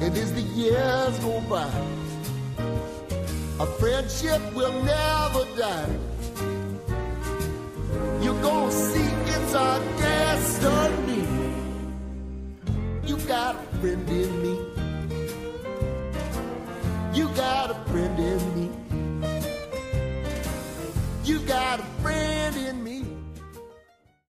And as the years go by, a friendship will never die. You're gonna see it's our destiny. You got a friend in me. You got a friend in me. You got a friend in me.